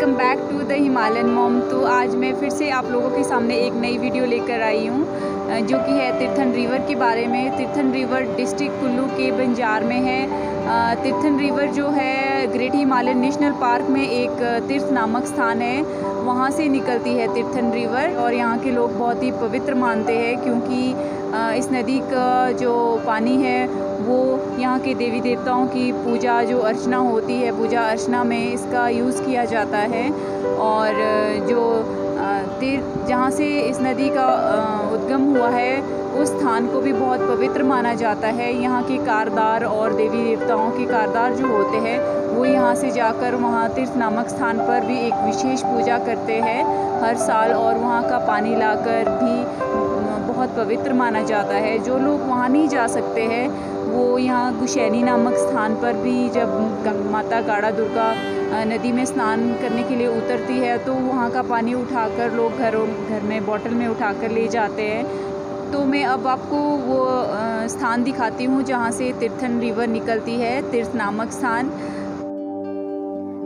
Himalayan mom. तो आज मैं फिर से आप लोगों के सामने एक नई वीडियो लेकर आई हूँ जो कि है तीर्थन रिवर के बारे में। तीर्थन रिवर डिस्ट्रिक्ट कुल्लू के बंजार में है। तीर्थन रिवर जो है, ग्रेट हिमालयन नेशनल पार्क में एक तीर्थ नामक स्थान है। वहाँ से निकलती है तीर्थन रिवर और यहाँ के लोग बहुत ही पवित्र मानते हैं, क्योंकि इस नदी का जो पानी है, वो यहाँ के देवी देवताओं की पूजा, जो अर्चना होती है, पूजा अर्चना में इसका यूज़ किया जाता है। और जो तीर्थ जहाँ से इस नदी का उद्गम हुआ है, उस स्थान को भी बहुत पवित्र माना जाता है। यहाँ के कारदार और देवी देवताओं के कारदार जो होते हैं, वो यहाँ से जाकर वहाँ तीर्थ नामक स्थान पर भी एक विशेष पूजा करते हैं। हर साल और वहाँ का पानी लाकर भी बहुत पवित्र माना जाता है। जो लोग वहाँ नहीं जा सकते हैं, वो यहाँ गुशैनी नामक स्थान पर भी जब माता गाड़ा दुर्गा नदी में स्नान करने के लिए उतरती है तो वहाँ का पानी उठाकर लोग घरों, घर में, बॉटल में उठाकर ले जाते हैं। तो मैं अब आपको वो स्थान दिखाती हूँ, जहाँ से तीर्थन रिवर निकलती है, तीर्थ नामक स्थान।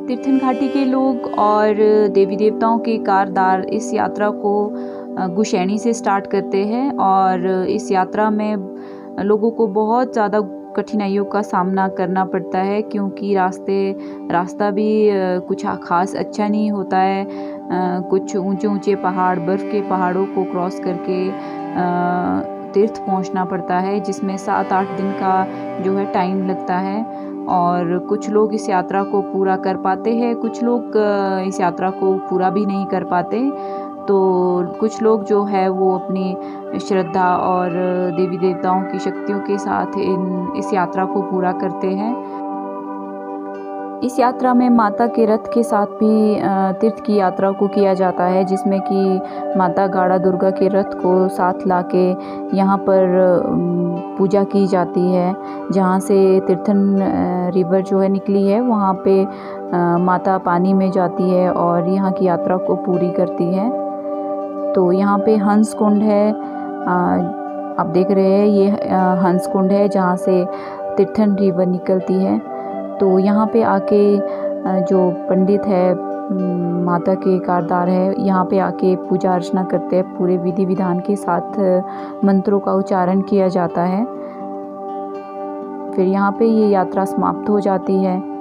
तीर्थन घाटी के लोग और देवी देवताओं के कारदार इस यात्रा को गुशैनी से स्टार्ट करते हैं और इस यात्रा में लोगों को बहुत ज़्यादा कठिनाइयों का सामना करना पड़ता है क्योंकि रास्ते, रास्ता भी कुछ ख़ास अच्छा नहीं होता है। कुछ ऊँचे ऊँचे पहाड़, बर्फ़ के पहाड़ों को क्रॉस करके तीर्थ पहुँचना पड़ता है, जिसमें सात आठ दिन का जो है टाइम लगता है। और कुछ लोग इस यात्रा को पूरा कर पाते हैं, कुछ लोग इस यात्रा को पूरा भी नहीं कर पाते। तो कुछ लोग जो है वो अपनी श्रद्धा और देवी देवताओं की शक्तियों के साथ इन, इस यात्रा को पूरा करते हैं। इस यात्रा में माता के रथ के साथ भी तीर्थ की यात्रा को किया जाता है, जिसमें कि माता गाड़ा दुर्गा के रथ को साथ लाके यहाँ पर पूजा की जाती है, जहाँ से तीर्थन रिवर जो है निकली है, वहाँ पे माता पानी में जाती है और यहाँ की यात्रा को पूरी करती है। तो यहाँ पे हंस कुंड है। आप देख रहे हैं, ये हंस कुंड है जहाँ से तिरथन रिवर निकलती है। तो यहाँ पे आके जो पंडित है माता के कारदार है, यहाँ पे आके पूजा अर्चना करते हैं। पूरे विधि विधान के साथ मंत्रों का उच्चारण किया जाता है। फिर यहाँ पे ये यात्रा समाप्त हो जाती है।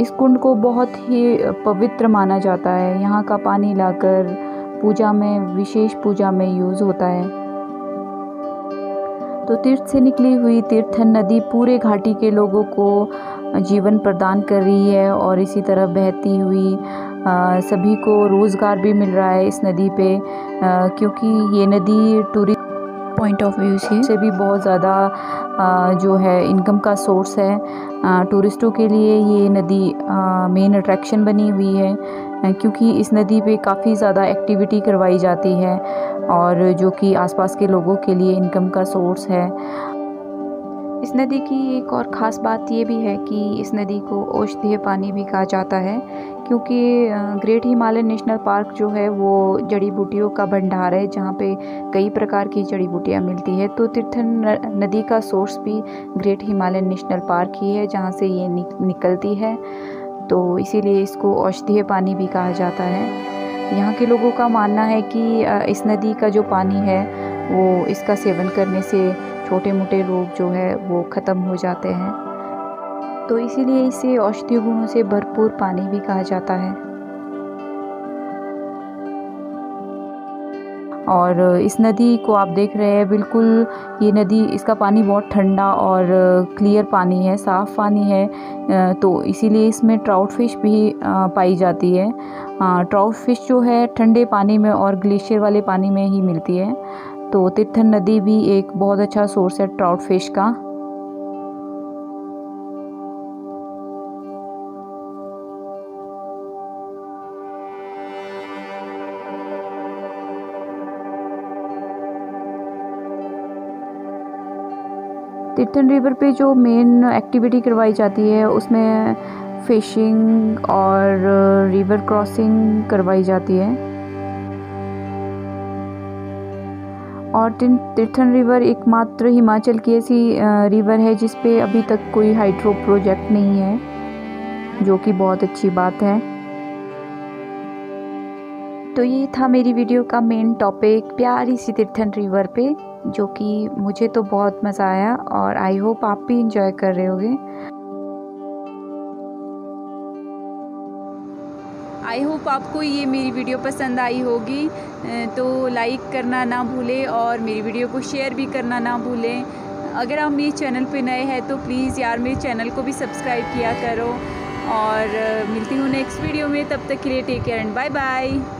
इस कुंड को बहुत ही पवित्र माना जाता है। यहाँ का पानी लाकर पूजा में विशेष पूजा में यूज़ होता है। तो तीर्थ से निकली हुई तीर्थन नदी पूरे घाटी के लोगों को जीवन प्रदान कर रही है और इसी तरह बहती हुई आ, सभी को रोज़गार भी मिल रहा है इस नदी पे आ, क्योंकि ये नदी टूरिस्ट पॉइंट ऑफ़ व्यू से से भी बहुत ज़्यादा जो है इनकम का सोर्स है। टूरिस्टों के लिए ये नदी मेन अट्रैक्शन बनी हुई है। क्योंकि इस नदी पे काफ़ी ज़्यादा एक्टिविटी करवाई जाती है और जो कि आसपास के लोगों के लिए इनकम का सोर्स है। इस नदी की एक और ख़ास बात ये भी है कि इस नदी को औषधीय पानी भी कहा जाता है, क्योंकि ग्रेट हिमालयन नेशनल पार्क जो है वो जड़ी बूटियों का भंडार है, जहाँ पे कई प्रकार की जड़ी बूटियाँ मिलती है। तो तीर्थन नदी का सोर्स भी ग्रेट हिमालयन नेशनल पार्क ही है, जहाँ से ये निकलती है। तो इसीलिए इसको औषधीय पानी भी कहा जाता है। यहाँ के लोगों का मानना है कि इस नदी का जो पानी है, वो इसका सेवन करने से छोटे मोटे रोग जो है, वो ख़त्म हो जाते हैं। तो इसीलिए इसे औषधीय गुणों से भरपूर पानी भी कहा जाता है। और इस नदी को आप देख रहे हैं, बिल्कुल ये नदी, इसका पानी बहुत ठंडा और क्लियर पानी है, साफ़ पानी है। तो इसीलिए इसमें ट्राउट फ़िश भी पाई जाती है। ट्राउट फ़िश जो है, ठंडे पानी में और ग्लेशियर वाले पानी में ही मिलती है। तो तिरथन नदी भी एक बहुत अच्छा सोर्स है ट्राउट फ़िश का। तीर्थन रिवर पे जो मेन एक्टिविटी करवाई जाती है, उसमें फिशिंग और रिवर क्रॉसिंग करवाई जाती है। और तीर्थन रिवर एकमात्र हिमाचल की ऐसी रिवर है जिस पे अभी तक कोई हाइड्रो प्रोजेक्ट नहीं है, जो कि बहुत अच्छी बात है। तो ये था मेरी वीडियो का मेन टॉपिक प्यारी सी तीर्थन रिवर पे, जो कि मुझे तो बहुत मज़ा आया और आई होप आप भी इंजॉय कर रहे होगे। आई होप आपको ये मेरी वीडियो पसंद आई होगी तो लाइक करना ना भूलें और मेरी वीडियो को शेयर भी करना ना भूलें। अगर आप मेरे चैनल पे नए हैं तो प्लीज़ यार मेरे चैनल को भी सब्सक्राइब किया करो और मिलती हूँ नेक्स्ट वीडियो में, तब तक के लिए take care and bye bye